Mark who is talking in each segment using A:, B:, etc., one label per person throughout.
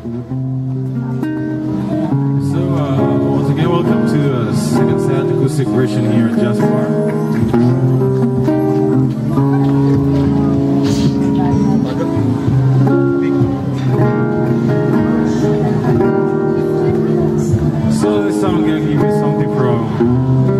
A: So, uh, once again, welcome to the second sound acoustic version here at Jazz Bar. So this time I'm gonna give you something from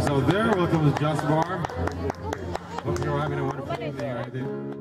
B: Chris there. Welcome to Jazz Bar. Hope you're having a
A: wonderful evening.